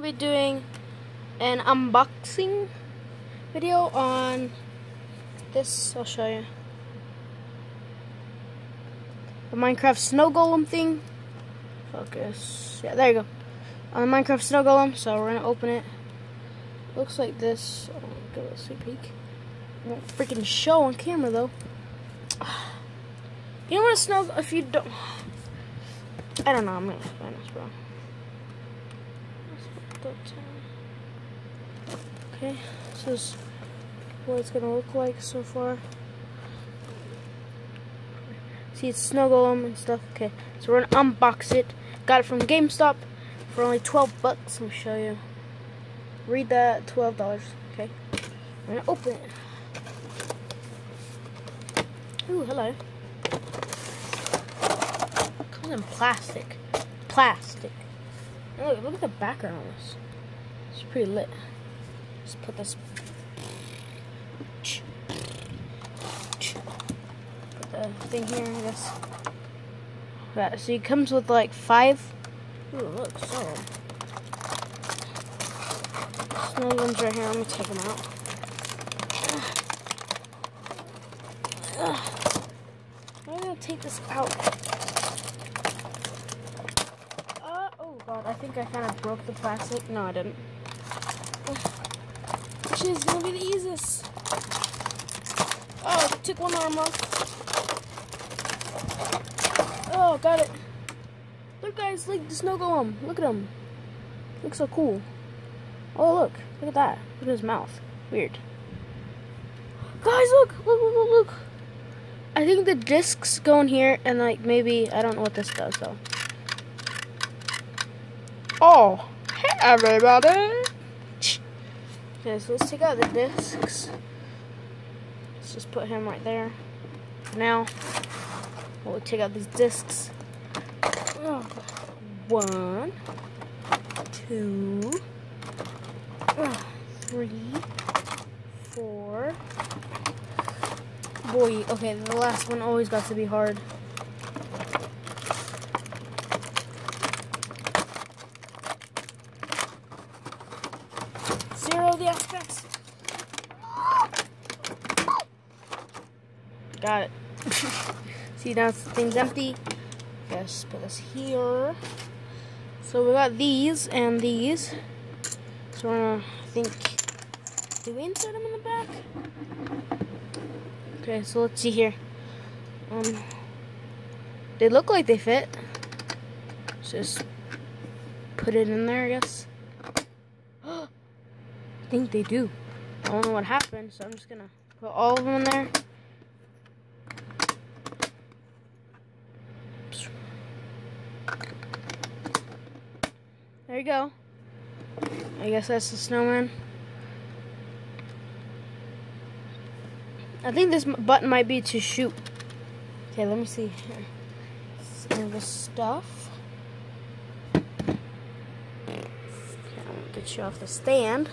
gonna be doing an unboxing video on this. I'll show you the Minecraft snow golem thing. Focus. Yeah, there you go. On the Minecraft snow golem. So we're gonna open it. Looks like this. Oh, give it a sneak peek. Won't freaking show on camera though. You know what a snow? If you don't, I don't know. I'm gonna explain this wrong. Okay, this is what it's gonna look like so far. See, it's snow golem and stuff. Okay, so we're gonna unbox it. Got it from GameStop for only 12 bucks. Let me show you. Read that, $12. Okay, we're gonna open it. Ooh, hello. Comes in plastic. Plastic. And look, look at the background on this. It's pretty lit. Let's put this. Put the thing here, I guess. Right, so it comes with like five. Ooh, look, so. Snow ones right here. Let me take them out. I'm gonna take this out. I think I kind of broke the plastic. No, I didn't. Which is gonna be the easiest. Oh, took one arm off. Oh, got it. Look, guys, like the snow golem. Look at him. Looks so cool. Oh, look. Look at that. Look at his mouth. Weird. Guys, look. Look, look, look, look. I think the discs go in here, and like maybe I don't know what this does though. Oh, hey everybody! Okay, so let's take out the discs. Let's just put him right there. Now, we'll take out these discs. Oh, one, two, three, four. Boy, okay, the last one always got to be hard. Got it. See, now the thing's empty. Yes, put this here. So we got these and these. So we're gonna, I think, do we insert them in the back? Okay, so let's see here. Um, they look like they fit. Just put it in there, I guess. I think they do. I don't know what happened, so I'm just gonna put all of them in there. There you go. I guess that's the snowman. I think this button might be to shoot. Okay, let me see. Some the stuff. Okay, I'm get you off the stand.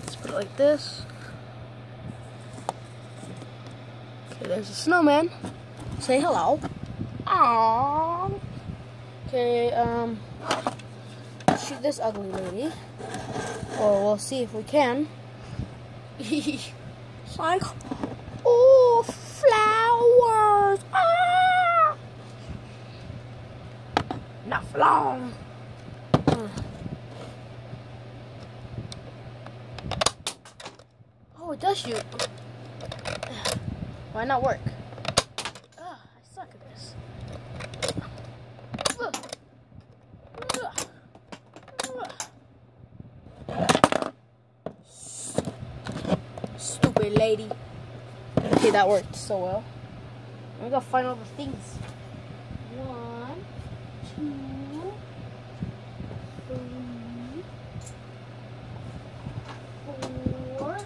Let's put it like this. Okay, there's a snowman. Say hello. Aww. Okay, um, shoot this ugly lady. Or we'll see if we can. it's like, oh, flowers. Ah! Not for long. Oh, it does shoot. Why not work? Ugh, I suck at this. Stupid lady. Okay, that worked so well. I'm gonna find all the things. One, two, three, four,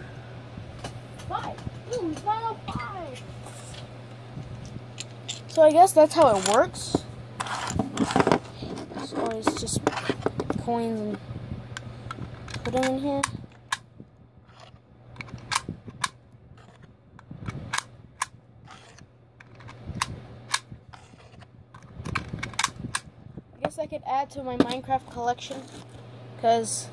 five. Ooh, we found five. So I guess that's how it works. So always just coins and put them in here. I guess I could add to my Minecraft collection because